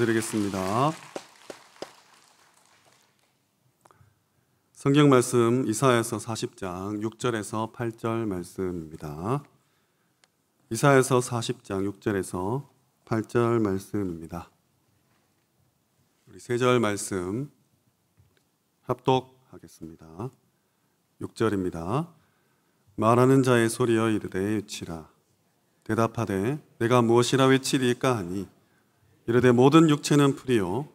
올려드리겠습니다. 성경 말씀 이사야서 40장 6절에서 8절 말씀입니다. 이사야서 40장 6절에서 8절 말씀입니다. 우리 세 절 말씀 합독하겠습니다. 6절입니다. 말하는 자의 소리여 이르되 외치라 대답하되 내가 무엇이라 외치리까 하니 이르되 모든 육체는 풀이요.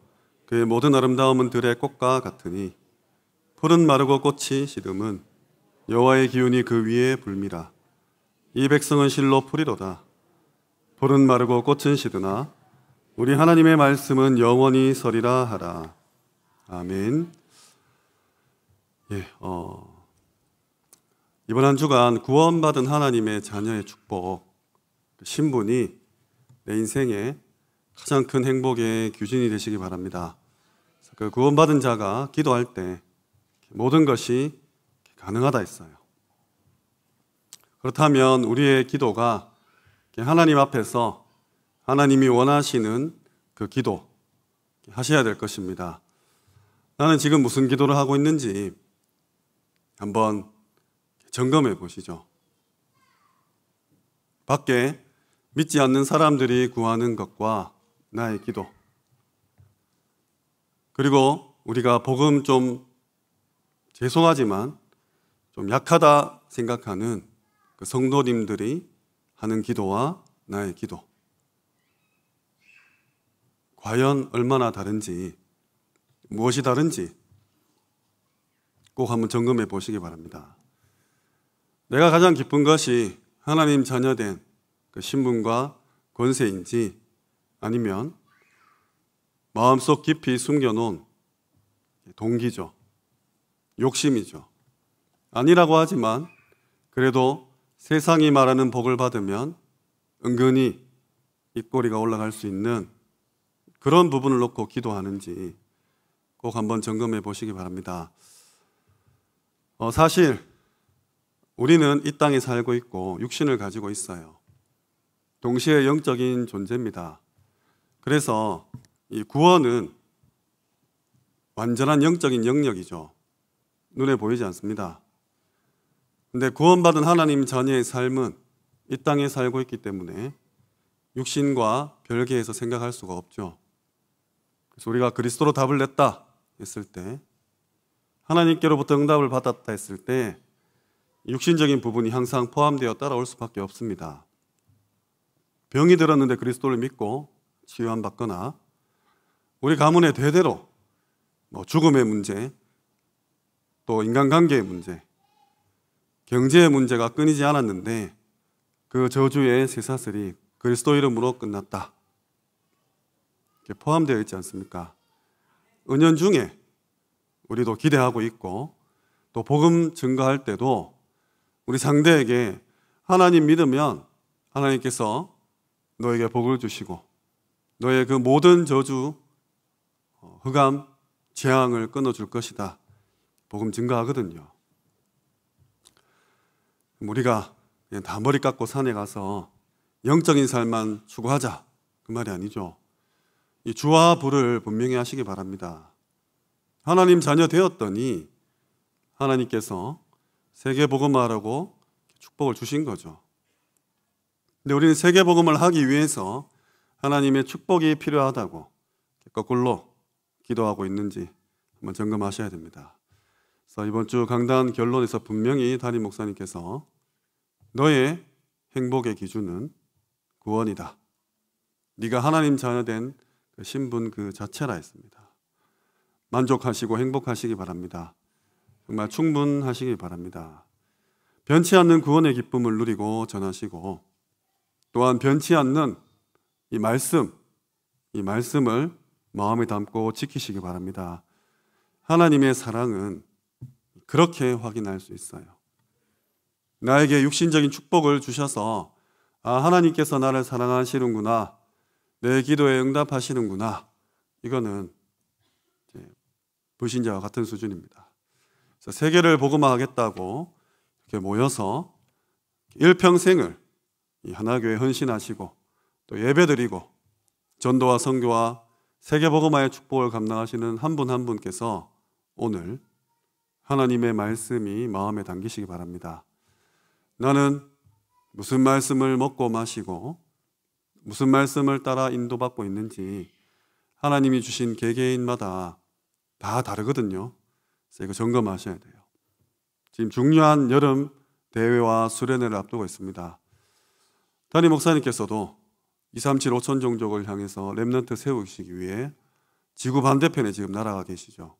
그의 모든 아름다움은 들의 꽃과 같으니 풀은 마르고 꽃이 시듬은 여호와의 기운이 그 위에 불미라. 이 백성은 실로 풀이로다. 풀은 마르고 꽃은 시드나. 우리 하나님의 말씀은 영원히 서리라 하라. 아멘. 예, 어, 이번 한 주간 구원받은 하나님의 자녀의 축복 신분이 내 인생의 가장 큰 행복의 규진이 되시기 바랍니다. 그 구원받은 자가 기도할 때 모든 것이 가능하다 했어요. 그렇다면 우리의 기도가 하나님 앞에서 하나님이 원하시는 그 기도 하셔야 될 것입니다. 나는 지금 무슨 기도를 하고 있는지 한번 점검해 보시죠. 밖에 믿지 않는 사람들이 구하는 것과 나의 기도. 그리고 우리가 복음 좀 죄송하지만 좀 약하다 생각하는 그 성도님들이 하는 기도와 나의 기도. 과연 얼마나 다른지, 무엇이 다른지 꼭 한번 점검해 보시기 바랍니다. 내가 가장 기쁜 것이 하나님 자녀된 그 신분과 권세인지 아니면 마음속 깊이 숨겨놓은 동기죠. 욕심이죠. 아니라고 하지만 그래도 세상이 말하는 복을 받으면 은근히 입꼬리가 올라갈 수 있는 그런 부분을 놓고 기도하는지 꼭 한번 점검해 보시기 바랍니다. 어, 사실 우리는 이 땅에 살고 있고 육신을 가지고 있어요. 동시에 영적인 존재입니다. 그래서 이 구원은 완전한 영적인 영역이죠. 눈에 보이지 않습니다. 근데 구원받은 하나님 자녀의 삶은 이 땅에 살고 있기 때문에 육신과 별개해서 생각할 수가 없죠. 그래서 우리가 그리스도로 답을 냈다 했을 때 하나님께로부터 응답을 받았다 했을 때 육신적인 부분이 항상 포함되어 따라올 수밖에 없습니다. 병이 들었는데 그리스도를 믿고 치유함 받거나 우리 가문의 대대로 뭐 죽음의 문제, 또 인간관계의 문제, 경제의 문제가 끊이지 않았는데 그 저주의 쇠사슬이 그리스도 이름으로 끝났다. 포함되어 있지 않습니까? 은연 중에 우리도 기대하고 있고 또 복음 증거할 때도 우리 상대에게 하나님 믿으면 하나님께서 너에게 복을 주시고 너의 그 모든 저주, 어, 흑암, 재앙을 끊어줄 것이다. 복음 증가하거든요. 우리가 다 머리 깎고 산에 가서 영적인 삶만 추구하자. 그 말이 아니죠. 이 주와 부를 분명히 하시기 바랍니다. 하나님 자녀 되었더니 하나님께서 세계 복음하라고 축복을 주신 거죠. 근데 우리는 세계 복음을 하기 위해서 하나님의 축복이 필요하다고 거꾸로 기도하고 있는지 한번 점검하셔야 됩니다. 그래서 이번 주 강단 결론에서 분명히 담임 목사님께서 너의 행복의 기준은 구원이다. 네가 하나님 자녀된 그 신분 그 자체라 했습니다. 만족하시고 행복하시기 바랍니다. 정말 충분하시기 바랍니다. 변치 않는 구원의 기쁨을 누리고 전하시고 또한 변치 않는 이 말씀, 이 말씀을 마음에 담고 지키시기 바랍니다. 하나님의 사랑은 그렇게 확인할 수 있어요. 나에게 육신적인 축복을 주셔서 아, 하나님께서 나를 사랑하시는구나. 내 기도에 응답하시는구나. 이거는 불신자와 같은 수준입니다. 세계를 복음화하겠다고 이렇게 모여서 일평생을 이 하나교회 헌신하시고 또 예배드리고 전도와 선교와 세계복음화의 축복을 감당하시는 한분한 분께서 오늘 하나님의 말씀이 마음에 담기시기 바랍니다. 나는 무슨 말씀을 먹고 마시고 무슨 말씀을 따라 인도받고 있는지 하나님이 주신 개개인마다 다 다르거든요. 그래서 이거 점검하셔야 돼요. 지금 중요한 여름 대회와 수련회를 앞두고 있습니다. 담임 목사님께서도 237 5천 종족을 향해서 랩런트 세우시기 위해 지구 반대편에 지금 날아가 계시죠.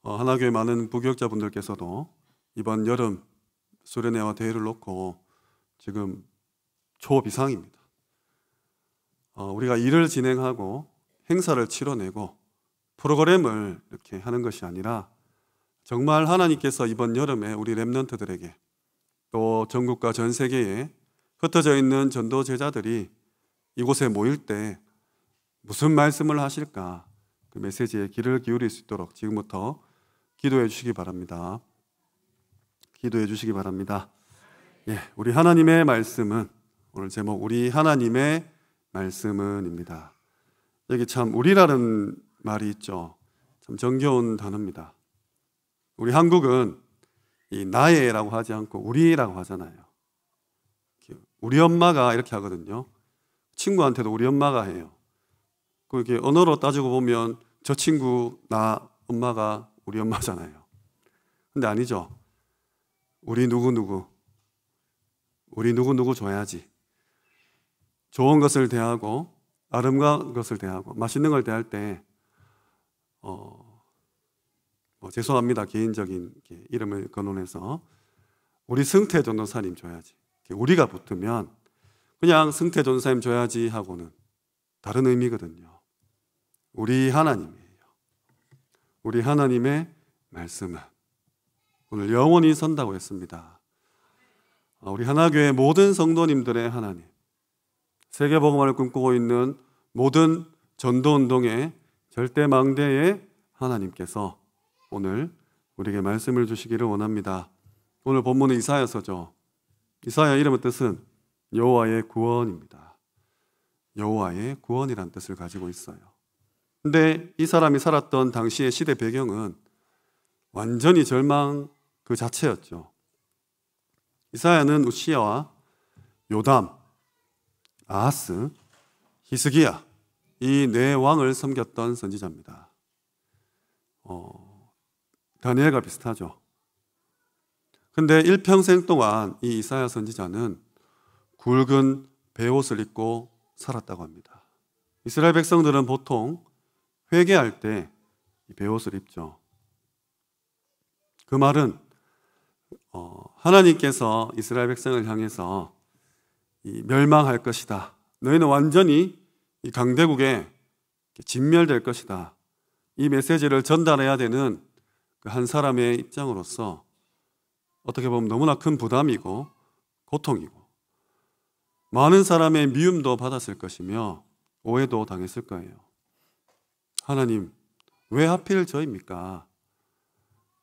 어, 하나교회 많은 부교육자분들께서도 이번 여름 수련회와 대회를 놓고 지금 초비상입니다. 어, 우리가 일을 진행하고 행사를 치러내고 프로그램을 이렇게 하는 것이 아니라 정말 하나님께서 이번 여름에 우리 랩런트들에게 또 전국과 전 세계에 흩어져 있는 전도 제자들이 이곳에 모일 때 무슨 말씀을 하실까 그 메시지에 귀를 기울일 수 있도록 지금부터 기도해 주시기 바랍니다. 기도해 주시기 바랍니다. 예, 우리 하나님의 말씀은 오늘 제목 우리 하나님의 말씀은입니다. 여기 참 우리라는 말이 있죠. 참 정겨운 단어입니다. 우리 한국은 이 나의라고 하지 않고 우리라고 하잖아요. 우리 엄마가 이렇게 하거든요. 친구한테도 우리 엄마가 해요. 그게 언어로 따지고 보면 저 친구 나 엄마가 우리 엄마잖아요. 근데 아니죠. 우리 누구누구 우리 누구누구 줘야지. 좋은 것을 대하고 아름다운 것을 대하고 맛있는 걸 대할 때 어, 뭐 죄송합니다 개인적인 이름을 거론해서 우리 승태 전도사님 줘야지 우리가 붙으면 그냥 승태 전도사님 줘야지 하고는 다른 의미거든요 우리 하나님이에요 우리 하나님의 말씀은 오늘 영원히 선다고 했습니다 어, 우리 하나교회 모든 성도님들의 하나님 세계복음화를 꿈꾸고 있는 모든 전도운동의 절대 망대의 하나님께서 오늘 우리에게 말씀을 주시기를 원합니다. 오늘 본문은 이사야서죠. 이사야 이름의 뜻은 여호와의 구원입니다. 여호와의 구원이란 뜻을 가지고 있어요. 근데 이 사람이 살았던 당시의 시대 배경은 완전히 절망 그 자체였죠. 이사야는 우시야와 요담, 아하스, 히스기야 이 네 왕을 섬겼던 선지자입니다. 어, 다니엘과 비슷하죠. 근데 일평생 동안 이 이사야 선지자는 굵은 베옷을 입고 살았다고 합니다. 이스라엘 백성들은 보통 회개할 때 베옷을 입죠. 그 말은 어, 하나님께서 이스라엘 백성을 향해서 멸망할 것이다. 너희는 완전히 이 강대국에 진멸될 것이다. 이 메시지를 전달해야 되는 그 한 사람의 입장으로서 어떻게 보면 너무나 큰 부담이고 고통이고 많은 사람의 미움도 받았을 것이며 오해도 당했을 거예요. 하나님, 왜 하필 저입니까?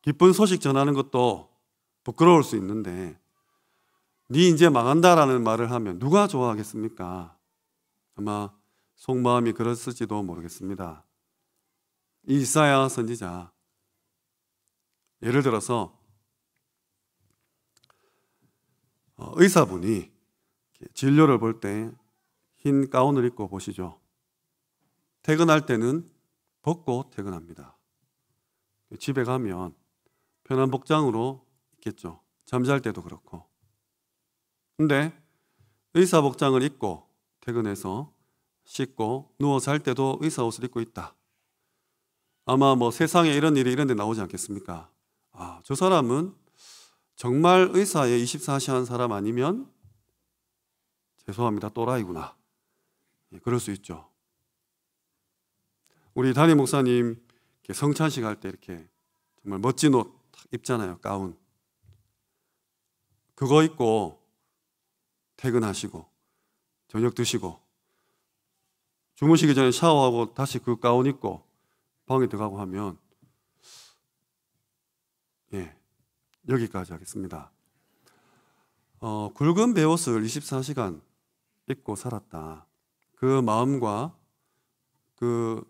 기쁜 소식 전하는 것도 부끄러울 수 있는데 네 이제 망한다라는 말을 하면 누가 좋아하겠습니까? 아마 속마음이 그랬을지도 모르겠습니다. 이사야 선지자 예를 들어서 어, 의사분이 진료를 볼 때 흰 가운을 입고 보시죠. 퇴근할 때는 벗고 퇴근합니다. 집에 가면 편한 복장으로 있겠죠. 잠잘 때도 그렇고. 근데 의사 복장을 입고 퇴근해서 씻고 누워 잘 때도 의사 옷을 입고 있다. 아마 뭐 세상에 이런 일이 이런 데 나오지 않겠습니까? 아, 저 사람은 정말 의사에 24시 한 사람 아니면 죄송합니다. 또라이구나. 예, 그럴 수 있죠. 우리 담임 목사님 성찬식 할 때 이렇게 정말 멋진 옷 입잖아요. 가운. 그거 입고 퇴근하시고 저녁 드시고 주무시기 전에 샤워하고 다시 그 가운 입고 방에 들어가고 하면 예 여기까지 하겠습니다. 어, 굵은 베옷을 24시간 잊고 살았다. 그 마음과 그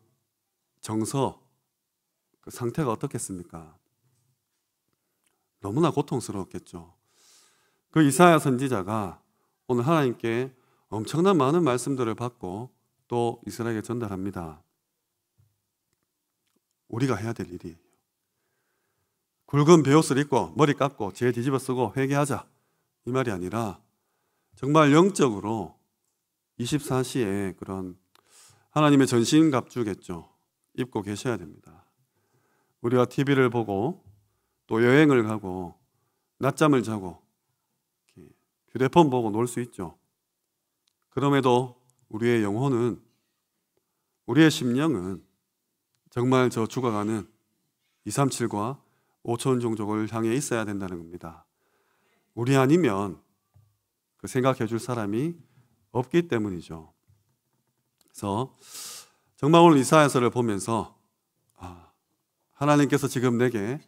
정서, 그 상태가 어떻겠습니까? 너무나 고통스러웠겠죠. 그 이사야 선지자가 오늘 하나님께 엄청난 많은 말씀들을 받고 또 이스라엘에게 전달합니다. 우리가 해야 될 일이에요. 굵은 베옷을 입고 머리 깎고 죄 뒤집어 쓰고 회개하자 이 말이 아니라 정말 영적으로 24시에 그런 하나님의 전신갑주겠죠. 입고 계셔야 됩니다. 우리가 TV를 보고 또 여행을 가고 낮잠을 자고 휴대폰 보고 놀 수 있죠. 그럼에도 우리의 영혼은 우리의 심령은 정말 저 죽어가는 237과 5천 종족을 향해 있어야 된다는 겁니다. 우리 아니면 그 생각해 줄 사람이 없기 때문이죠. 그래서 정말 오늘 이사야서를 보면서 아, 하나님께서 지금 내게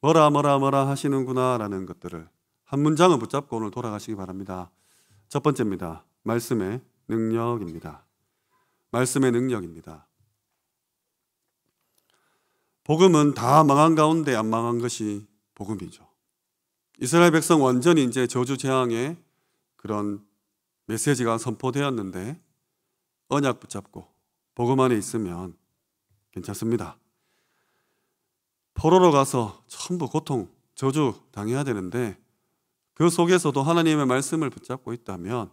뭐라 뭐라 뭐라 하시는구나라는 것들을 한 문장을 붙잡고 오늘 돌아가시기 바랍니다. 첫 번째입니다. 말씀의 능력입니다. 말씀의 능력입니다. 복음은 다 망한 가운데 안 망한 것이 복음이죠. 이스라엘 백성 완전히 이제 저주 재앙의 그런 메시지가 선포되었는데 언약 붙잡고 복음 안에 있으면 괜찮습니다. 포로로 가서 전부 고통, 저주 당해야 되는데 그 속에서도 하나님의 말씀을 붙잡고 있다면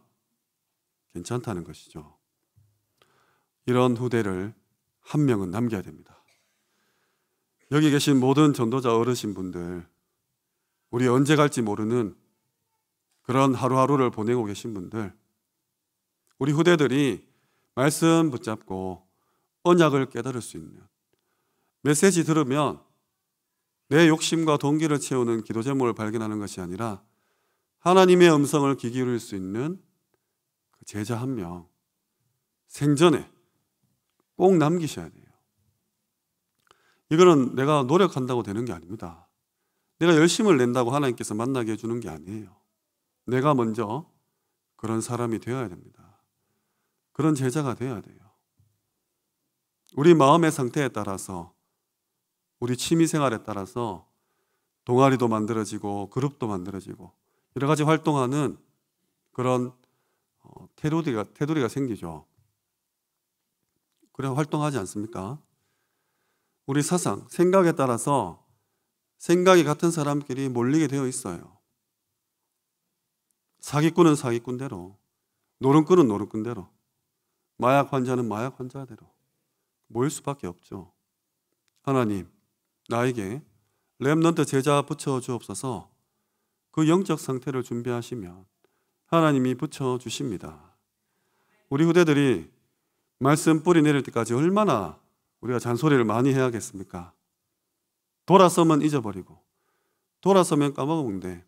괜찮다는 것이죠. 이런 후대를 한 명은 남겨야 됩니다. 여기 계신 모든 전도자 어르신 분들, 우리 언제 갈지 모르는 그런 하루하루를 보내고 계신 분들, 우리 후대들이 말씀 붙잡고 언약을 깨달을 수 있는 메시지 들으면 내 욕심과 동기를 채우는 기도 제목을 발견하는 것이 아니라 하나님의 음성을 귀 기울일 수 있는 그 제자 한 명 생전에 꼭 남기셔야 돼요. 이거는 내가 노력한다고 되는 게 아닙니다. 내가 열심을 낸다고 하나님께서 만나게 해주는 게 아니에요. 내가 먼저 그런 사람이 되어야 됩니다. 그런 제자가 되어야 돼요. 우리 마음의 상태에 따라서, 우리 취미 생활에 따라서 동아리도 만들어지고 그룹도 만들어지고 여러 가지 활동하는 그런 어, 테두리가, 테두리가 생기죠. 그래 활동하지 않습니까? 우리 사상, 생각에 따라서 생각이 같은 사람끼리 몰리게 되어 있어요. 사기꾼은 사기꾼대로, 노름꾼은 노름꾼대로, 마약 환자는 마약 환자대로 모일 수밖에 없죠. 하나님, 나에게 remnant 제자 붙여 주옵소서 그 영적 상태를 준비하시면 하나님이 붙여 주십니다. 우리 후대들이 말씀 뿌리 내릴 때까지 얼마나 우리가 잔소리를 많이 해야겠습니까? 돌아서면 잊어버리고 돌아서면 까먹는데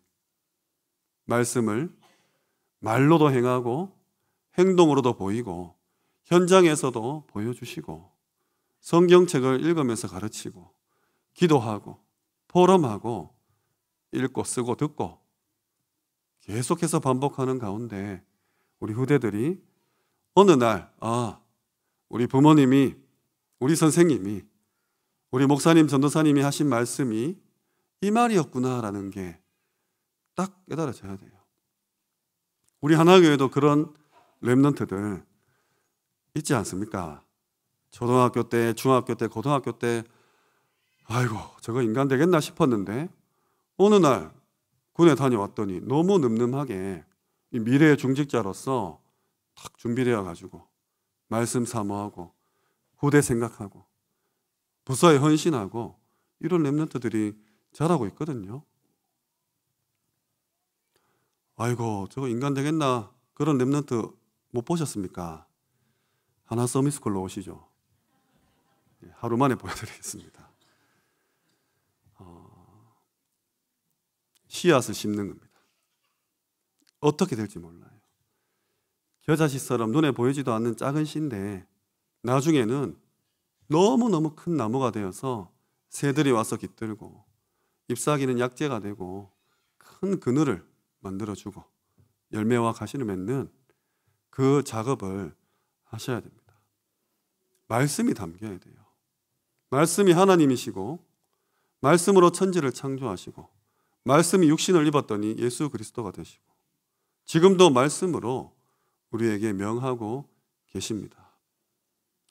말씀을 말로도 행하고 행동으로도 보이고 현장에서도 보여주시고 성경책을 읽으면서 가르치고 기도하고 포럼하고 읽고 쓰고 듣고 계속해서 반복하는 가운데 우리 후대들이 어느 날, 아, 우리 부모님이 우리 선생님이 우리 목사님 전도사님이 하신 말씀이 이 말이었구나라는 게 딱 깨달아져야 돼요. 우리 하나교회도 그런 랩런트들 있지 않습니까? 초등학교 때, 중학교 때, 고등학교 때 아이고 저거 인간 되겠나 싶었는데 어느 날 군에 다녀왔더니 너무 늠름하게 미래의 중직자로서 탁 준비되어 가지고 말씀 사모하고 후대 생각하고 부서에 헌신하고 이런 랩런트들이 자라고 있거든요. 아이고 저거 인간 되겠나 그런 랩런트 못 보셨습니까? 하나 서미스쿨로 오시죠. 예, 하루 만에 보여드리겠습니다. 어, 씨앗을 심는 겁니다. 어떻게 될지 몰라요. 겨자씨처럼 눈에 보이지도 않는 작은 씨인데 나중에는 너무너무 큰 나무가 되어서 새들이 와서 깃들고 잎사귀는 약재가 되고 큰 그늘을 만들어주고 열매와 가시를 맺는 그 작업을 하셔야 됩니다. 말씀이 담겨야 돼요. 말씀이 하나님이시고 말씀으로 천지를 창조하시고 말씀이 육신을 입었더니 예수 그리스도가 되시고 지금도 말씀으로 우리에게 명하고 계십니다.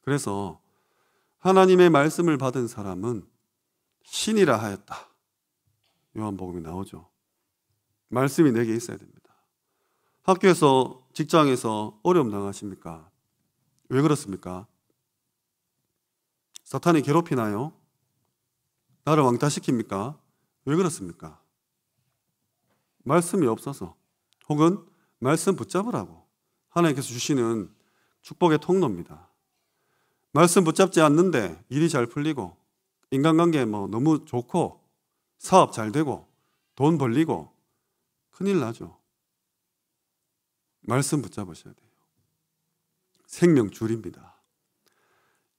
그래서 하나님의 말씀을 받은 사람은 신이라 하였다. 요한복음이 나오죠. 말씀이 내게 있어야 됩니다. 학교에서, 직장에서 어려움 당하십니까? 왜 그렇습니까? 사탄이 괴롭히나요? 나를 왕따시킵니까? 왜 그렇습니까? 말씀이 없어서 혹은 말씀 붙잡으라고 하나님께서 주시는 축복의 통로입니다. 말씀 붙잡지 않는데 일이 잘 풀리고 인간관계 뭐 너무 좋고 사업 잘 되고 돈 벌리고 큰일 나죠. 말씀 붙잡으셔야 돼요. 생명 줄입니다.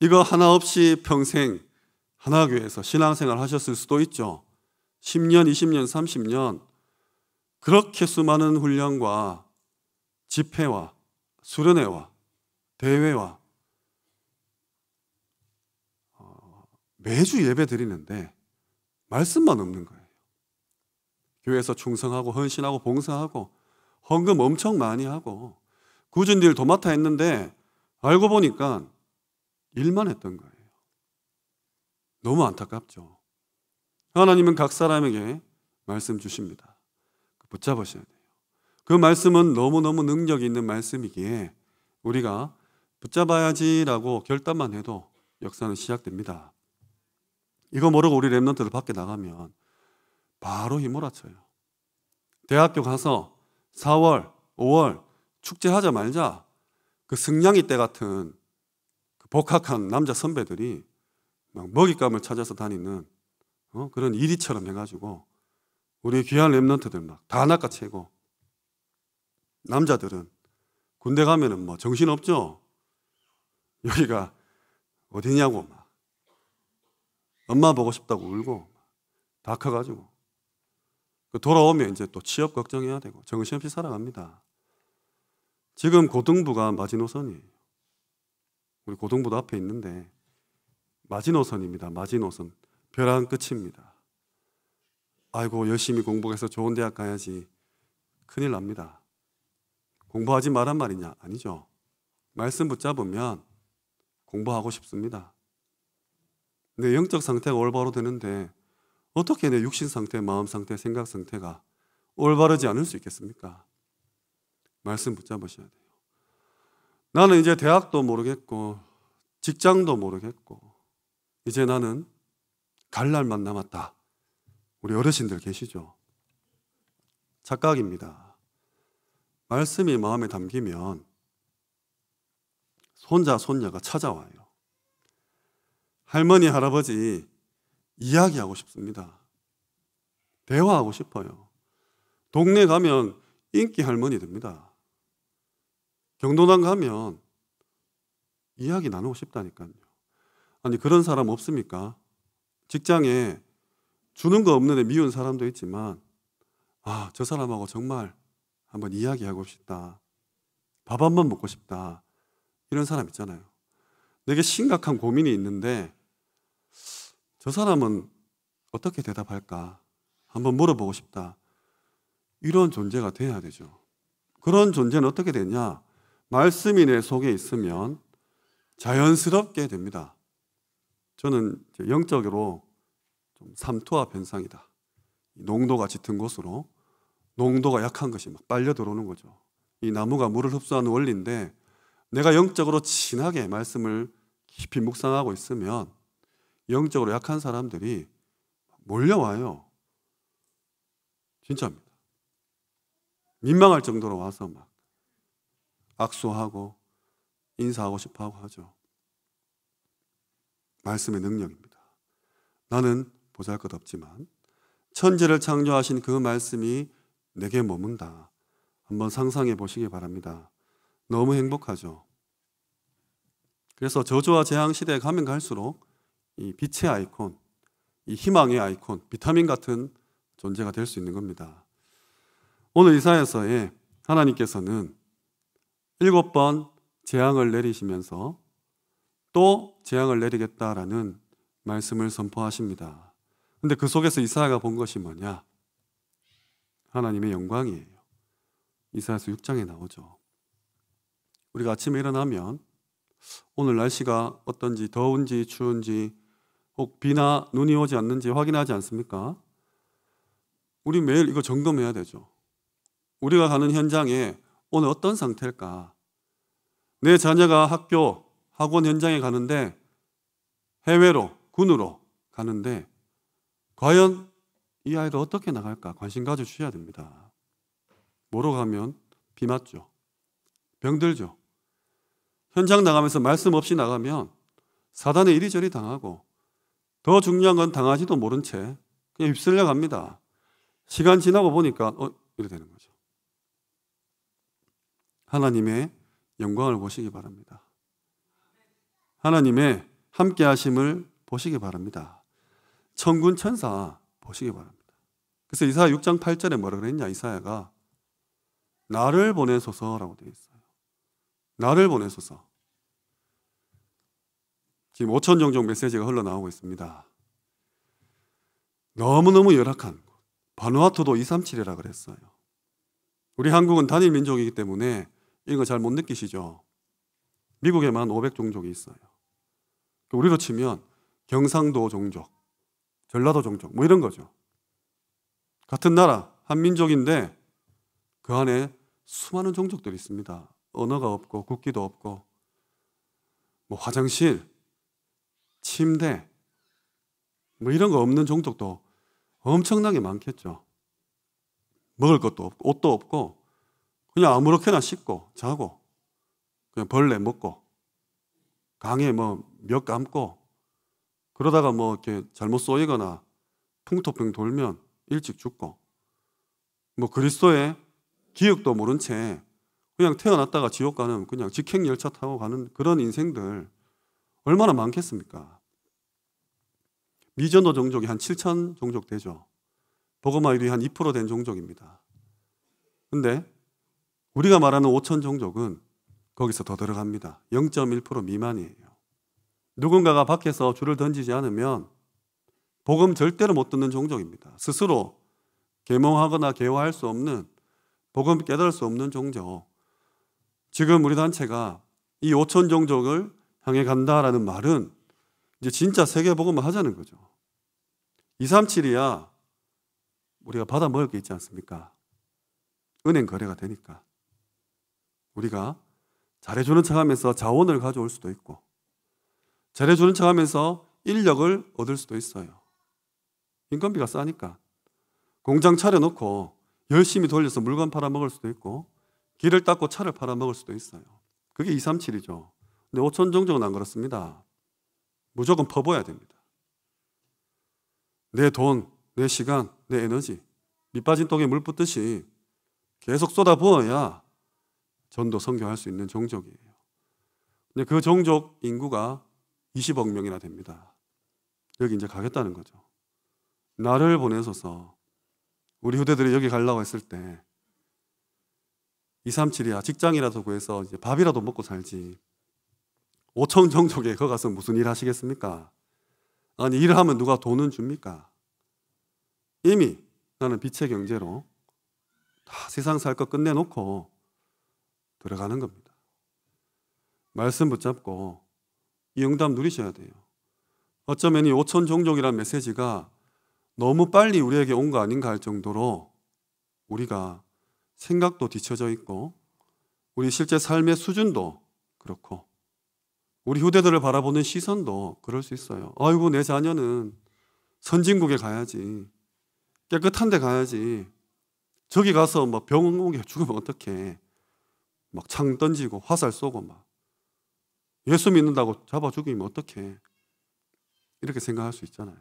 이거 하나 없이 평생 하나교회에서 신앙생활 하셨을 수도 있죠. 10년, 20년, 30년 그렇게 수많은 훈련과 집회와 수련회와 대회와 어, 매주 예배 드리는데 말씀만 없는 거예요. 교회에서 충성하고 헌신하고 봉사하고 헌금 엄청 많이 하고 굳은 일 도맡아 했는데 알고 보니까 일만 했던 거예요. 너무 안타깝죠. 하나님은 각 사람에게 말씀 주십니다. 붙잡으셔야 돼요. 그 말씀은 너무너무 능력 있는 말씀이기에 우리가 붙잡아야지라고 결단만 해도 역사는 시작됩니다. 이거 모르고 우리 랩런트들 밖에 나가면 바로 휘몰아쳐요. 대학교 가서 4월, 5월 축제하자 말자 그 승냥이 때 같은 그 복학한 남자 선배들이 막 먹잇감을 찾아서 다니는 어? 그런 이리처럼 해가지고 우리 귀한 랩런트들 막 다 낚아채고 남자들은 군대 가면은 뭐 정신 없죠. 여기가 어디냐고 막 엄마 보고 싶다고 울고 다 커가지고 그 돌아오면 이제 또 취업 걱정해야 되고 정신없이 살아갑니다. 지금 고등부가 마지노선이에요. 우리 고등부도 앞에 있는데 마지노선입니다. 마지노선. 벼랑 끝입니다. 아이고 열심히 공부해서 좋은 대학 가야지. 큰일 납니다. 공부하지 말란 말이냐? 아니죠. 말씀 붙잡으면 공부하고 싶습니다. 내 영적 상태가 올바로 되는데 어떻게 내 육신 상태, 마음 상태, 생각 상태가 올바르지 않을 수 있겠습니까? 말씀 붙잡으셔야 돼요. 나는 이제 대학도 모르겠고, 직장도 모르겠고, 이제 나는 갈 날만 남았다. 우리 어르신들 계시죠? 착각입니다. 말씀이 마음에 담기면 손자, 손녀가 찾아와요. 할머니, 할아버지 이야기하고 싶습니다. 대화하고 싶어요. 동네 가면 인기 할머니 됩니다. 경도당 가면 이야기 나누고 싶다니까요. 아니, 그런 사람 없습니까? 직장에 주는 거 없는데 미운 사람도 있지만, 아, 저 사람하고 정말 한번 이야기하고 싶다. 밥 한 번 먹고 싶다. 이런 사람 있잖아요. 내게 심각한 고민이 있는데, 저 사람은 어떻게 대답할까? 한번 물어보고 싶다. 이런 존재가 돼야 되죠. 그런 존재는 어떻게 되냐? 말씀이 내 속에 있으면 자연스럽게 됩니다. 저는 영적으로 좀 삼투압 현상이다. 농도가 짙은 곳으로 농도가 약한 것이 막 빨려 들어오는 거죠. 이 나무가 물을 흡수하는 원리인데 내가 영적으로 진하게 말씀을 깊이 묵상하고 있으면 영적으로 약한 사람들이 몰려와요. 진짜입니다. 민망할 정도로 와서 막 악수하고 인사하고 싶어 하고 하죠. 말씀의 능력입니다. 나는 보잘 것 없지만 천지를 창조하신 그 말씀이 내게 머문다. 한번 상상해 보시기 바랍니다. 너무 행복하죠. 그래서 저주와 재앙 시대에 가면 갈수록 이 빛의 아이콘, 이 희망의 아이콘, 비타민 같은 존재가 될 수 있는 겁니다. 오늘 이사에서의 하나님께서는 일곱 번 재앙을 내리시면서 또 재앙을 내리겠다라는 말씀을 선포하십니다. 근데 그 속에서 이사야가 본 것이 뭐냐? 하나님의 영광이에요. 이사야서 6장에 나오죠. 우리가 아침에 일어나면 오늘 날씨가 어떤지 더운지 추운지 혹 비나 눈이 오지 않는지 확인하지 않습니까? 우리 매일 이거 점검해야 되죠. 우리가 가는 현장에 오늘 어떤 상태일까? 내 자녀가 학교, 학원 현장에 가는데 해외로, 군으로 가는데 과연 이 아이를 어떻게 나갈까 관심 가져주셔야 됩니다. 뭐로 가면 비 맞죠. 병들죠. 현장 나가면서 말씀 없이 나가면 사단에 이리저리 당하고 더 중요한 건 당하지도 모른 채 그냥 휩쓸려 갑니다. 시간 지나고 보니까 어 이래 되는 거죠. 하나님의 영광을 보시기 바랍니다. 하나님의 함께 하심을 보시기 바랍니다. 천군 천사 보시기 바랍니다. 그래서 이사야 6장 8절에 뭐라 그랬냐 이사야가 나를 보내소서라고 되어 있어요. 나를 보내소서. 지금 5천 종족 메시지가 흘러나오고 있습니다. 너무너무 열악한 곳. 바누아투도 237이라 그랬어요. 우리 한국은 단일 민족이기 때문에 이런 거 잘 못 느끼시죠? 미국에만 500 종족이 있어요. 우리로 치면 경상도 종족, 전라도 종족, 뭐 이런 거죠. 같은 나라, 한 민족인데 그 안에 수많은 종족들이 있습니다. 언어가 없고 국기도 없고 뭐 화장실, 침대 뭐 이런 거 없는 종족도 엄청나게 많겠죠. 먹을 것도 없고 옷도 없고 그냥 아무렇게나 씻고 자고 그냥 벌레 먹고 강에 뭐몇 감고 그러다가 뭐 이렇게 잘못 쏘이거나 풍토병 돌면 일찍 죽고 뭐 그리스도의 기억도 모른 채 그냥 태어났다가 지옥 가는 그냥 직행 열차 타고 가는 그런 인생들 얼마나 많겠습니까? 미전도 종족이 한 7천 종족 되죠. 보고마율이 한 2%된 종족입니다. 근데 우리가 말하는 5천 종족은 거기서 더 들어갑니다. 0.1% 미만이에요. 누군가가 밖에서 줄을 던지지 않으면 복음 절대로 못 듣는 종족입니다. 스스로 계몽하거나 개화할 수 없는 복음 깨달을 수 없는 종족. 지금 우리 단체가 이 5천 종족을 향해 간다라는 말은 이제 진짜 세계 복음을 하자는 거죠. 237이야 우리가 받아 먹을 게 있지 않습니까? 은행 거래가 되니까. 우리가 잘해주는 척 하면서 자원을 가져올 수도 있고, 잘해주는 척 하면서 인력을 얻을 수도 있어요. 인건비가 싸니까. 공장 차려놓고 열심히 돌려서 물건 팔아먹을 수도 있고, 길을 닦고 차를 팔아먹을 수도 있어요. 그게 237이죠. 근데 5천 종족은 안 그렇습니다. 무조건 퍼부어야 됩니다. 내 돈, 내 시간, 내 에너지, 밑 빠진 똥에 물 붓듯이 계속 쏟아 부어야 전도 선교할 수 있는 종족이에요. 근데 그 종족 인구가 20억 명이나 됩니다. 여기 이제 가겠다는 거죠. 나를 보내소서 우리 후대들이 여기 가려고 했을 때 237이야 직장이라도 구해서 이제 밥이라도 먹고 살지 5천 종족에 거 가서 무슨 일 하시겠습니까? 아니 일을 하면 누가 돈은 줍니까? 이미 나는 빛의 경제로 다 세상 살것 끝내놓고 들어가는 겁니다. 말씀 붙잡고 이 응답 누리셔야 돼요. 어쩌면 이 5천 종족이라는 메시지가 너무 빨리 우리에게 온 거 아닌가 할 정도로 우리가 생각도 뒤쳐져 있고 우리 실제 삶의 수준도 그렇고 우리 휴대들을 바라보는 시선도 그럴 수 있어요. 아이고 내 자녀는 선진국에 가야지. 깨끗한 데 가야지. 저기 가서 뭐 병원 오게 죽으면 어떡해. 막 창 던지고 화살 쏘고 막. 예수 믿는다고 잡아 죽이면 어떡해. 이렇게 생각할 수 있잖아요.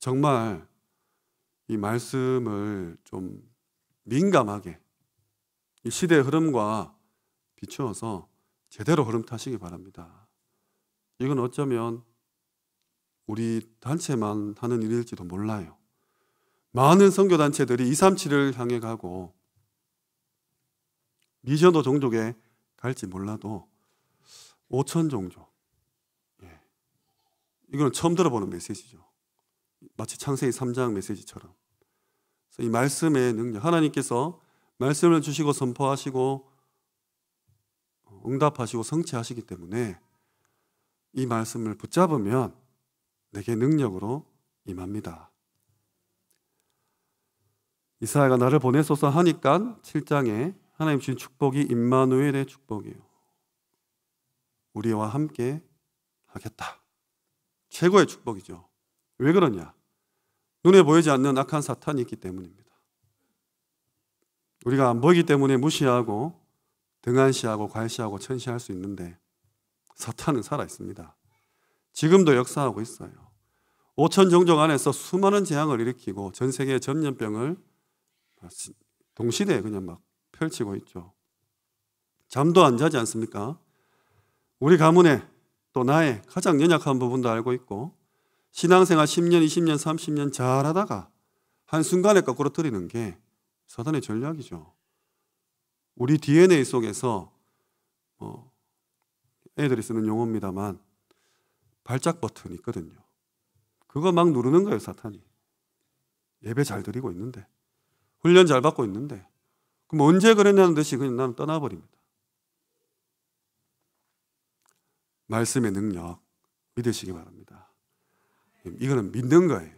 정말 이 말씀을 좀 민감하게 이 시대의 흐름과 비추어서 제대로 흐름 타시기 바랍니다. 이건 어쩌면 우리 단체만 하는 일일지도 몰라요. 많은 선교단체들이 237을 향해 가고 미전도 종족에 갈지 몰라도 5천 종족. 예. 이거는 처음 들어보는 메시지죠. 마치 창세기 3장 메시지처럼. 이 말씀의 능력, 하나님께서 말씀을 주시고 선포하시고 응답하시고 성취하시기 때문에 이 말씀을 붙잡으면 내게 능력으로 임합니다. 이사야가 나를 보내소서 하니까 7장에 하나님 주신 축복이 임마누엘의 축복이에요. 우리와 함께 하겠다. 최고의 축복이죠. 왜 그러냐? 눈에 보이지 않는 악한 사탄이 있기 때문입니다. 우리가 안 보이기 때문에 무시하고 등한시하고 괄시하고 천시할 수 있는데 사탄은 살아 있습니다. 지금도 역사하고 있어요. 5천 종족 안에서 수많은 재앙을 일으키고 전 세계의 전염병을 동시대에 그냥 막 펼치고 있죠. 잠도 안 자지 않습니까? 우리 가문에 또 나의 가장 연약한 부분도 알고 있고 신앙생활 10년, 20년, 30년 잘하다가 한순간에 거꾸로 뜨리는 게 사단의 전략이죠. 우리 DNA 속에서 어, 애들이 쓰는 용어입니다만 발작 버튼이 있거든요. 그거 막 누르는 거예요, 사탄이. 예배 잘 드리고 있는데. 훈련 잘 받고 있는데. 그럼 언제 그랬냐는 듯이 그냥 나는 떠나버립니다. 말씀의 능력 믿으시기 바랍니다. 이거는 믿는 거예요.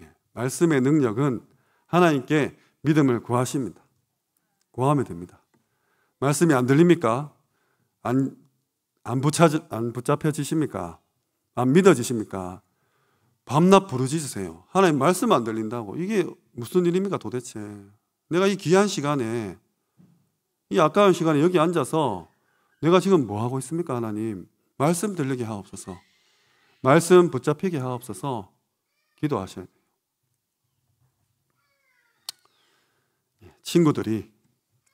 예, 말씀의 능력은 하나님께 믿음을 구하십니다. 구하면 됩니다. 말씀이 안 들립니까? 안, 안, 붙잡, 안 붙잡혀지십니까? 안 믿어지십니까? 밤낮 부르짖으세요. 하나님 말씀 안 들린다고. 이게 무슨 일입니까 도대체? 내가 이 귀한 시간에, 이 아까운 시간에 여기 앉아서 내가 지금 뭐 하고 있습니까, 하나님? 말씀 들리게 하옵소서. 말씀 붙잡히게 하옵소서. 기도하셔야 돼요. 예, 친구들이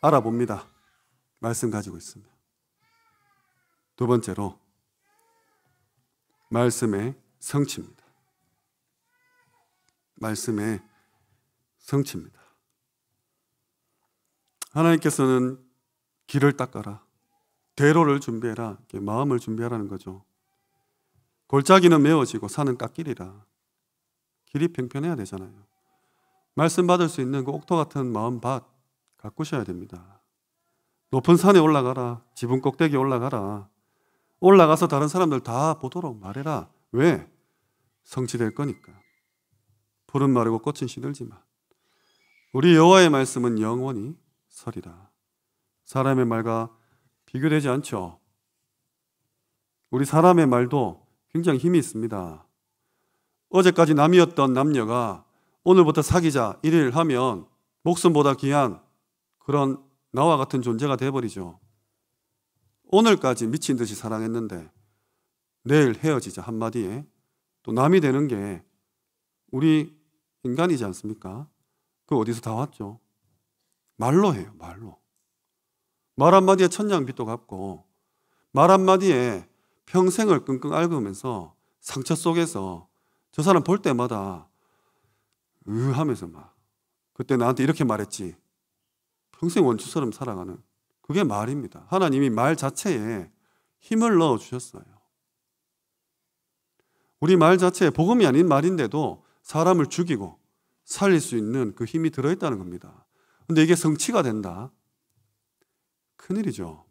알아봅니다. 말씀 가지고 있으면. 두 번째로, 말씀의 성취입니다. 말씀의 성취입니다. 하나님께서는 길을 닦아라. 대로를 준비해라. 마음을 준비하라는 거죠. 골짜기는 메워지고 산은 깎이리라. 길이 평평해야 되잖아요. 말씀 받을 수 있는 그 옥토 같은 마음 밭 가꾸셔야 됩니다. 높은 산에 올라가라. 지붕 꼭대기에 올라가라. 올라가서 다른 사람들 다 보도록 말해라. 왜? 성취될 거니까. 푸른 마르고 꽃은 시들지만 우리 여호와의 말씀은 영원히 설이라. 사람의 말과 비교되지 않죠. 우리 사람의 말도 굉장히 힘이 있습니다. 어제까지 남이었던 남녀가 오늘부터 사귀자 1일 하면 목숨보다 귀한 그런 나와 같은 존재가 되어버리죠. 오늘까지 미친 듯이 사랑했는데 내일 헤어지자 한마디에 또 남이 되는 게 우리 인간이지 않습니까? 그 어디서 다 왔죠? 말로 해요, 말로. 말 한마디에 천냥빚도 갚고 말 한마디에 평생을 끙끙 앓으면서 상처 속에서 저 사람 볼 때마다 으 하면서 막 그때 나한테 이렇게 말했지. 평생 원추처럼 살아가는 그게 말입니다. 하나님이 말 자체에 힘을 넣어 주셨어요. 우리 말 자체에 복음이 아닌 말인데도 사람을 죽이고 살릴 수 있는 그 힘이 들어 있다는 겁니다. 근데 이게 성취가 된다. 큰일이죠.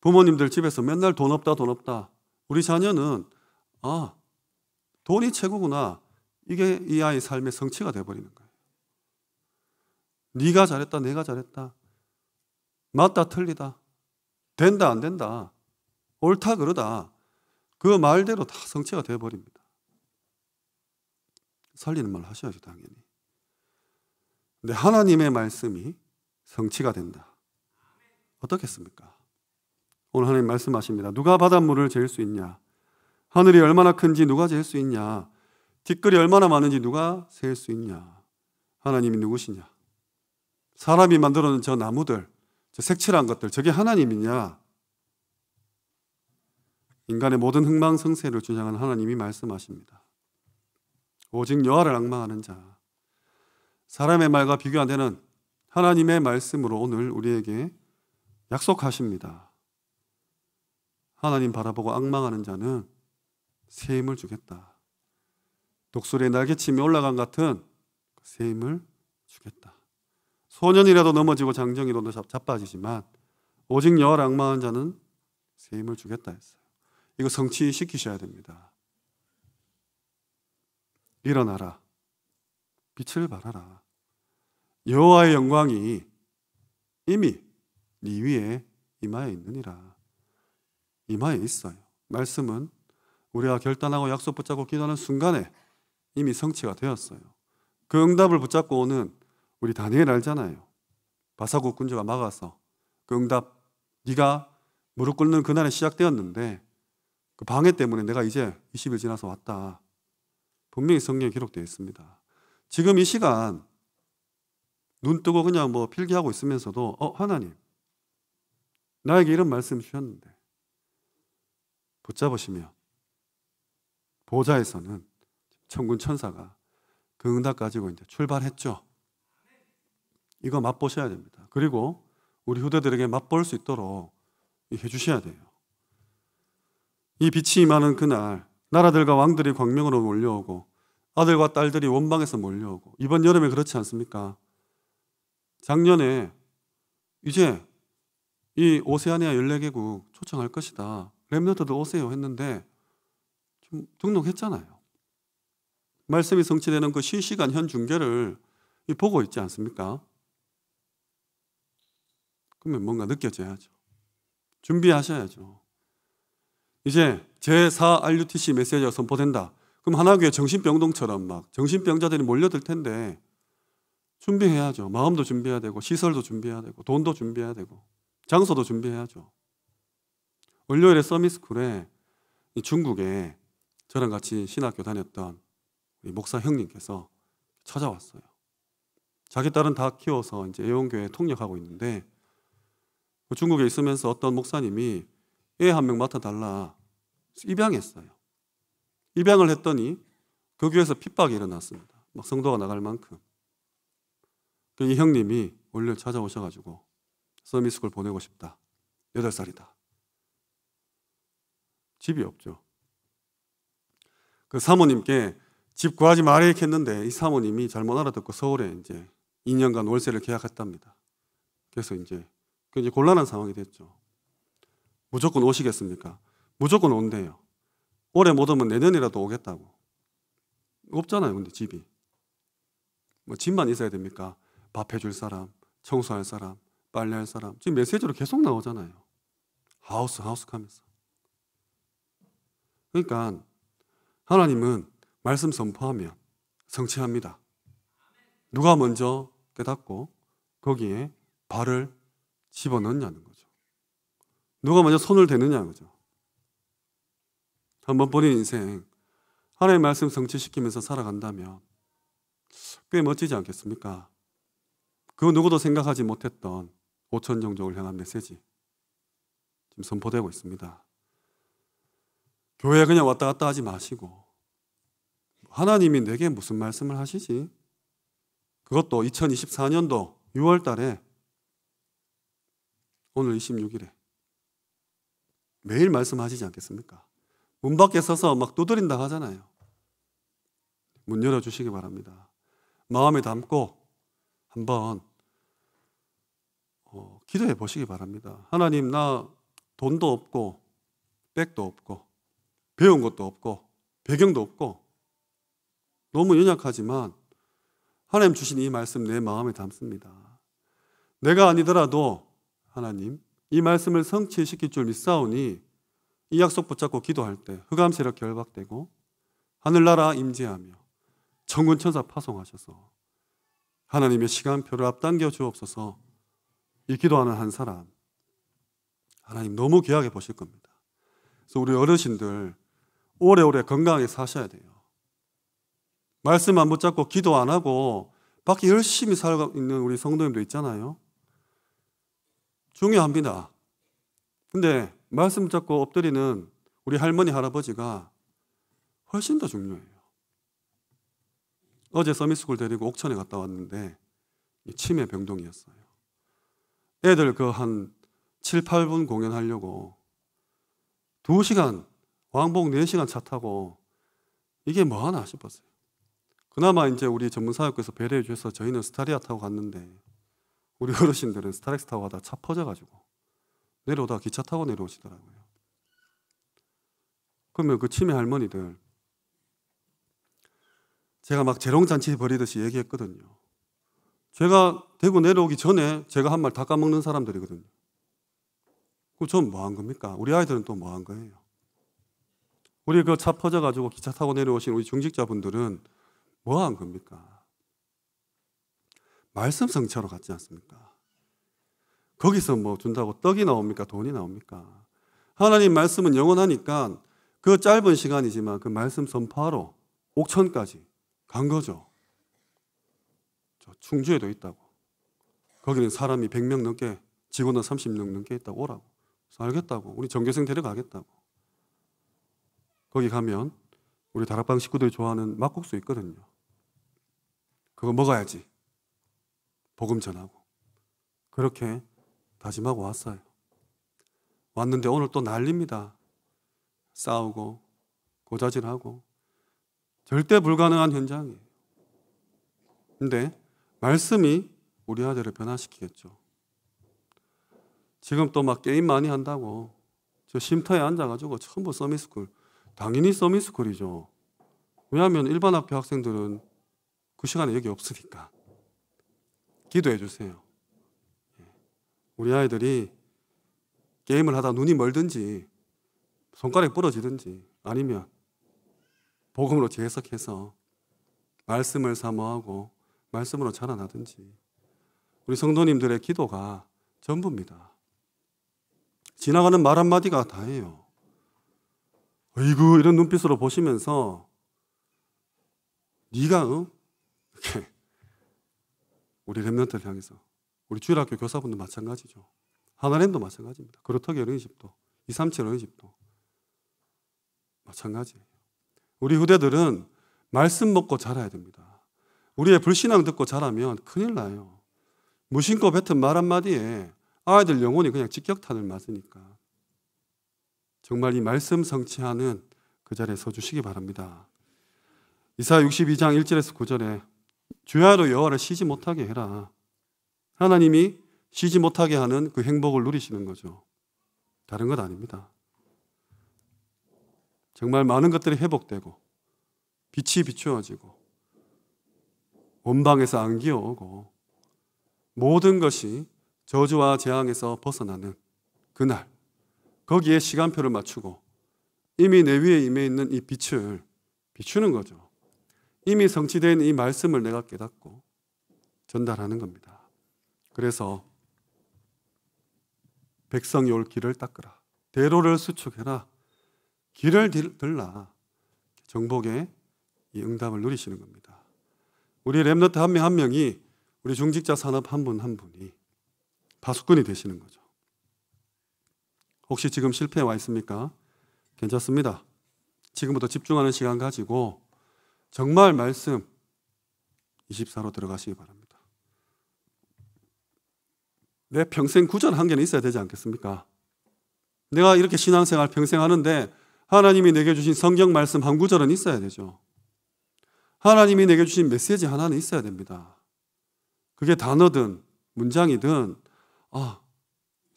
부모님들 집에서 맨날 돈 없다, 돈 없다. 우리 자녀는, 아, 돈이 최고구나. 이게 이 아이 삶의 성취가 돼버리는 거예요. 네가 잘했다, 내가 잘했다. 맞다, 틀리다. 된다, 안 된다. 옳다, 그러다. 그 말대로 다 성취가 돼버립니다. 살리는 말 하셔야죠, 당연히. 근데 하나님의 말씀이 성취가 된다. 어떻겠습니까? 오늘 하나님 말씀하십니다. 누가 바닷물을 재일 수 있냐? 하늘이 얼마나 큰지 누가 재일 수 있냐? 뒷글이 얼마나 많은지 누가 셀수 있냐? 하나님이 누구시냐? 사람이 만들어 놓은 저 나무들, 저 색칠한 것들, 저게 하나님이냐? 인간의 모든 흥망성쇠를 주장하는 하나님이 말씀하십니다. 오직 여호와를 악망하는 자, 사람의 말과 비교 안 되는 하나님의 말씀으로 오늘 우리에게 약속하십니다. 하나님 바라보고 악망하는 자는 새 힘을 주겠다. 독수리의 날개침이 올라간 같은 새 힘을 주겠다. 소년이라도 넘어지고 장정이라도 자빠지지만 오직 여호와를 악망한 자는 새 힘을 주겠다 했어요. 이거 성취시키셔야 됩니다. 일어나라. 빛을 발하라. 여호와의 영광이 이미 네 위에 이마에 있느니라. 이마에 있어요. 말씀은 우리가 결단하고 약속 붙잡고 기도하는 순간에 이미 성취가 되었어요. 그 응답을 붙잡고 오는 우리 다니엘 알잖아요. 바사국 군주가 막아서 그 응답 네가 무릎 꿇는 그날에 시작되었는데 그 방해 때문에 내가 이제 20일 지나서 왔다. 분명히 성경에 기록되어 있습니다. 지금 이 시간 눈 뜨고 그냥 뭐 필기하고 있으면서도 어 하나님 나에게 이런 말씀 주셨는데 붙잡으시면 보좌에서는 천군 천사가 그 응답 가지고 이제 출발했죠. 이거 맛보셔야 됩니다. 그리고 우리 후대들에게 맛볼 수 있도록 해주셔야 돼요. 이 빛이 임하는 그날 나라들과 왕들이 광명으로 몰려오고 아들과 딸들이 원방에서 몰려오고 이번 여름에 그렇지 않습니까? 작년에 이제 이 오세아니아 14개국 초청할 것이다. 랩너트도 오세요 했는데 좀 등록했잖아요. 말씀이 성취되는 그 실시간 현 중계를 보고 있지 않습니까? 그러면 뭔가 느껴져야죠. 준비하셔야죠. 이제 제4 RUTC 메시지가 선포된다. 그럼 하나교회 정신병동처럼 막 정신병자들이 몰려들 텐데 준비해야죠. 마음도 준비해야 되고 시설도 준비해야 되고 돈도 준비해야 되고 장소도 준비해야죠. 월요일에 서미스쿨에 중국에 저랑 같이 신학교 다녔던 목사 형님께서 찾아왔어요. 자기 딸은 다 키워서 이제 애원교회 통역하고 있는데 그 중국에 있으면서 어떤 목사님이 애 한 명 맡아달라 입양했어요. 입양을 했더니 그 교회에서 핍박이 일어났습니다. 막 성도가 나갈 만큼. 그이 형님이 원래 찾아오셔가지고 서미스쿨 보내고 싶다. 8살이다. 집이 없죠. 그 사모님께 집 구하지 말아 했는데 이 사모님이 잘못 알아듣고 서울에 이제 2년간 월세를 계약했답니다. 그래서 이제 굉장히 곤란한 상황이 됐죠. 무조건 오시겠습니까? 무조건 온대요. 올해 못 오면 내년이라도 오겠다고. 없잖아요, 근데 집이. 뭐 집만 있어야 됩니까? 밥 해줄 사람, 청소할 사람, 빨래할 사람. 지금 메시지로 계속 나오잖아요. 하우스, 하우스 하면서. 그러니까 하나님은 말씀 선포하면 성취합니다. 누가 먼저 깨닫고 거기에 발을 집어넣냐는 거죠. 누가 먼저 손을 대느냐 거죠. 한번 본인 인생 하나님의 말씀 성취시키면서 살아간다면 꽤 멋지지 않겠습니까? 그 누구도 생각하지 못했던 오천 종족을 향한 메시지 지금 선포되고 있습니다. 교회 그냥 왔다 갔다 하지 마시고 하나님이 내게 무슨 말씀을 하시지? 그것도 2024년도 6월 달에 오늘 26일에 매일 말씀하시지 않겠습니까? 문 밖에 서서 막 두드린다 하잖아요. 문 열어주시기 바랍니다. 마음에 담고 한번 어, 기도해 보시기 바랍니다. 하나님, 나 돈도 없고, 백도 없고, 배운 것도 없고, 배경도 없고, 너무 연약하지만, 하나님 주신 이 말씀 내 마음에 담습니다. 내가 아니더라도, 하나님, 이 말씀을 성취시킬 줄 믿사오니, 이 약속 붙잡고 기도할 때 흑암 세력 결박되고 하늘나라 임재하며 천군 천사 파송하셔서 하나님의 시간표를 앞당겨 주옵소서 이 기도하는 한 사람 하나님 너무 귀하게 보실 겁니다. 그래서 우리 어르신들 오래오래 건강하게 사셔야 돼요. 말씀 안 붙잡고 기도 안 하고 밖에 열심히 살고 있는 우리 성도님도 있잖아요. 중요합니다. 근데 말씀 잡고 엎드리는 우리 할머니 할아버지가 훨씬 더 중요해요. 어제 서미스쿨 데리고 옥천에 갔다 왔는데 치매 병동이었어요. 애들 그 한 7, 8분 공연하려고 2시간, 왕복 4시간 차 타고 이게 뭐 하나 싶었어요. 그나마 이제 우리 전문 사역에서 배려해 주셔서 저희는 스타리아 타고 갔는데 우리 어르신들은 스타렉스 타고 가다 차 퍼져가지고 내려오다가 기차 타고 내려오시더라고요. 그러면 그 치매 할머니들 제가 막 재롱잔치 벌이듯이 얘기했거든요. 제가 대구 내려오기 전에 제가 한 말 다 까먹는 사람들이거든요. 그럼 전 뭐 한 겁니까? 우리 아이들은 또 뭐 한 거예요? 우리 그 차 퍼져가지고 기차 타고 내려오신 우리 중직자분들은 뭐 한 겁니까? 말씀 성취하러 갔지 않습니까? 거기서 뭐 준다고 떡이 나옵니까? 돈이 나옵니까? 하나님 말씀은 영원하니까 그 짧은 시간이지만 그 말씀 선포하러 옥천까지 간 거죠. 저 충주에도 있다고. 거기는 사람이 100명 넘게, 직원은 30명 넘게 있다고 오라고. 알겠다고. 우리 전교생 데려가겠다고. 거기 가면 우리 다락방 식구들이 좋아하는 막국수 있거든요. 그거 먹어야지. 복음 전하고. 그렇게 다짐하고 왔어요. 왔는데 오늘 또 난립니다. 싸우고 고자질하고 절대 불가능한 현장이에요. 근데 말씀이 우리 아들을 변화시키겠죠. 지금 또 막 게임 많이 한다고 저 쉼터에 앉아가지고 전부 서미스쿨 당연히 서미스쿨이죠. 왜냐하면 일반 학교 학생들은 그 시간에 여기 없으니까 기도해 주세요. 예. 우리 아이들이 게임을 하다 눈이 멀든지 손가락이 부러지든지 아니면 복음으로 재해석해서 말씀을 사모하고 말씀으로 자라나든지 우리 성도님들의 기도가 전부입니다. 지나가는 말 한마디가 다예요. 어이구 이런 눈빛으로 보시면서 네가 어? 이렇게 우리 랩런트를 향해서 우리 주일학교 교사분도 마찬가지죠. 하나님도 마찬가지입니다. 그렇다기 어린이집도 237 어린이집도 마찬가지예요. 우리 후대들은 말씀 먹고 자라야 됩니다. 우리의 불신앙 듣고 자라면 큰일 나요. 무심코 뱉은 말 한마디에 아이들 영혼이 그냥 직격탄을 맞으니까 정말 이 말씀 성취하는 그 자리에 서 주시기 바랍니다. 이사 62장 1절에서 9절에 주야로 여호와를 쉬지 못하게 해라. 하나님이 쉬지 못하게 하는 그 행복을 누리시는 거죠. 다른 것 아닙니다. 정말 많은 것들이 회복되고 빛이 비추어지고 원방에서 안기 오고 모든 것이 저주와 재앙에서 벗어나는 그날 거기에 시간표를 맞추고 이미 내 위에 임해 있는 이 빛을 비추는 거죠. 이미 성취된 이 말씀을 내가 깨닫고 전달하는 겁니다. 그래서 백성이 올 길을 닦으라. 대로를 수축해라. 길을 들라. 정복의 이 응답을 누리시는 겁니다. 우리 랩너트 한 명 한 명이 우리 중직자 산업 한 분한 한 분이 파수꾼이 되시는 거죠. 혹시 지금 실패해 와 있습니까? 괜찮습니다. 지금부터 집중하는 시간 가지고 정말 말씀 24로 들어가시기 바랍니다. 내 평생 구전 한 개는 있어야 되지 않겠습니까? 내가 이렇게 신앙생활 평생 하는데 하나님이 내게 주신 성경 말씀 한 구절은 있어야 되죠. 하나님이 내게 주신 메시지 하나는 있어야 됩니다. 그게 단어든 문장이든 아,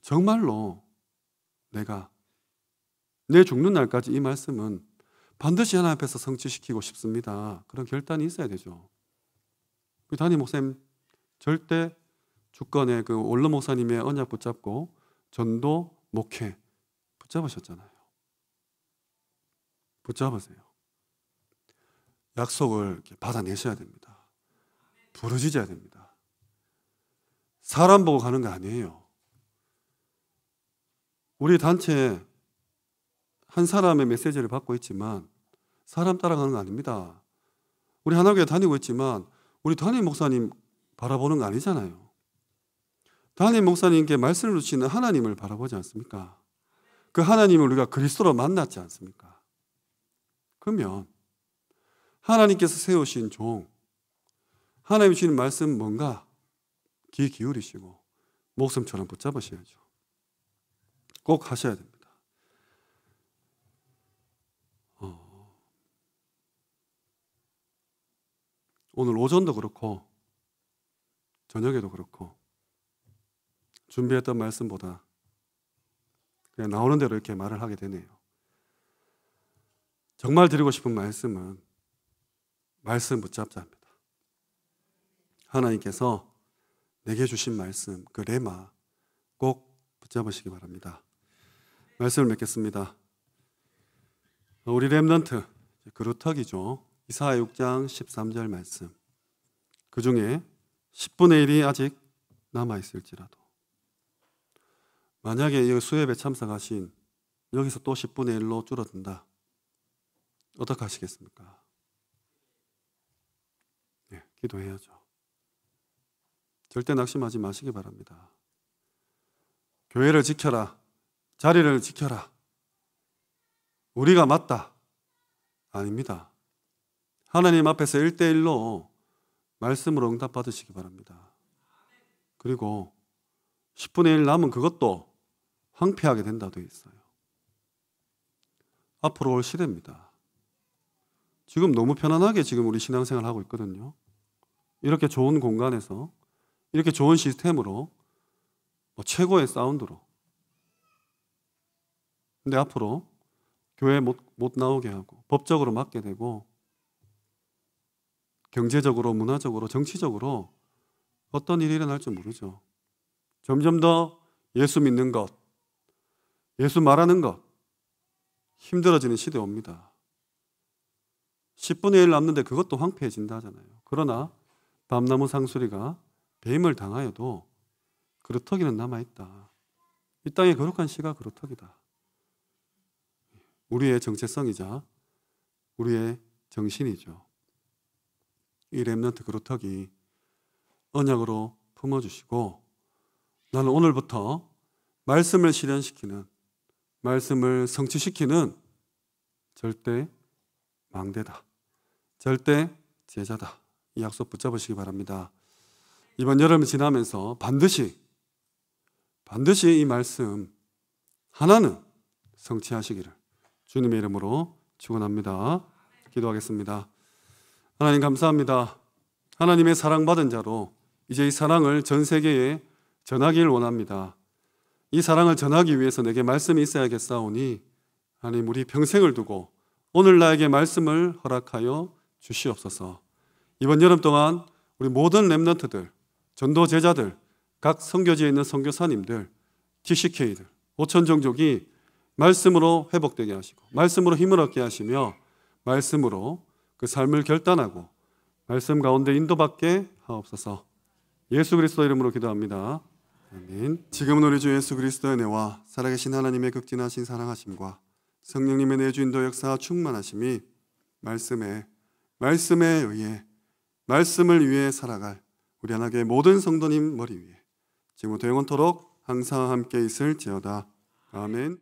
정말로 내가 내 죽는 날까지 이 말씀은 반드시 하나님 앞에서 성취시키고 싶습니다. 그런 결단이 있어야 되죠. 우리 담임 목사님 절대 주권의 그 원로 목사님의 언약 붙잡고 전도 목회 붙잡으셨잖아요. 붙잡으세요. 약속을 받아내셔야 됩니다. 부르짖어야 됩니다. 사람 보고 가는 거 아니에요. 우리 단체 한 사람의 메시지를 받고 있지만 사람 따라가는 거 아닙니다. 우리 하나교회 다니고 있지만 우리 담임 목사님 바라보는 거 아니잖아요. 담임 목사님께 말씀을 주시는 하나님을 바라보지 않습니까? 그 하나님을 우리가 그리스도로 만났지 않습니까? 그러면 하나님께서 세우신 종, 하나님 주시는 말씀 뭔가 귀 기울이시고 목숨처럼 붙잡으셔야죠. 꼭 하셔야 됩니다. 어, 오늘 오전도 그렇고 저녁에도 그렇고 준비했던 말씀보다 그냥 나오는 대로 이렇게 말을 하게 되네요. 정말 드리고 싶은 말씀은 말씀 붙잡자 합니다. 하나님께서 내게 주신 말씀, 그 레마 꼭 붙잡으시기 바랍니다. 말씀을 맺겠습니다. 우리 랩런트 그루터기죠. 이사야 6장 13절 말씀. 그 중에 10분의 1이 아직 남아 있을지라도 만약에 이 수협에 참석하신 여기서 또 10분의 1로 줄어든다. 어떻게 하시겠습니까? 네, 기도해야죠. 절대 낙심하지 마시기 바랍니다. 교회를 지켜라. 자리를 지켜라. 우리가 맞다. 아닙니다. 하나님 앞에서 1대1로 말씀으로 응답받으시기 바랍니다. 그리고 10분의 1 남은 그것도 황폐하게 된다 되어 있어요. 앞으로 올 시대입니다. 지금 너무 편안하게 지금 우리 신앙생활 하고 있거든요. 이렇게 좋은 공간에서 이렇게 좋은 시스템으로 뭐 최고의 사운드로. 근데 앞으로 교회 못, 못 나오게 하고 법적으로 막게 되고 경제적으로, 문화적으로, 정치적으로 어떤 일이 일어날지 모르죠. 점점 더 예수 믿는 것, 예수 말하는 것, 힘들어지는 시대 옵니다. 10분의 1 남는데 그것도 황폐해진다 하잖아요. 그러나 밤나무 상수리가 배임을 당하여도 그루터기는 남아있다. 이 땅의 거룩한 씨가 그루터기다. 우리의 정체성이자 우리의 정신이죠. 이 랩런트 그루터기 언약으로 품어주시고 나는 오늘부터 말씀을 실현시키는 말씀을 성취시키는 절대 망대다. 절대 제자다. 이 약속 붙잡으시기 바랍니다. 이번 여름 지나면서 반드시 반드시 이 말씀 하나는 성취하시기를 주님의 이름으로 축원합니다. 기도하겠습니다. 하나님 감사합니다. 하나님의 사랑받은 자로 이제 이 사랑을 전 세계에 전하기를 원합니다. 이 사랑을 전하기 위해서 내게 말씀이 있어야겠사오니 하나님 우리 평생을 두고 오늘 나에게 말씀을 허락하여 주시옵소서. 이번 여름 동안 우리 모든 랩런트들 전도 제자들, 각 선교지에 있는 선교사님들, TCK들, 오천 종족이 말씀으로 회복되게 하시고 말씀으로 힘을 얻게 하시며 말씀으로 그 삶을 결단하고 말씀 가운데 인도받게 하옵소서. 예수 그리스도 이름으로 기도합니다. 아멘. 지금은 우리 주 예수 그리스도의 은혜와 살아계신 하나님의 극진하신 사랑하심과 성령님의 내주 인도 역사 충만하심이 말씀에 말씀에 의해 말씀을 위해 살아갈 우리 하나님의 모든 성도님 머리 위에 지금부터 영원토록 항상 함께 있을지어다. 아멘.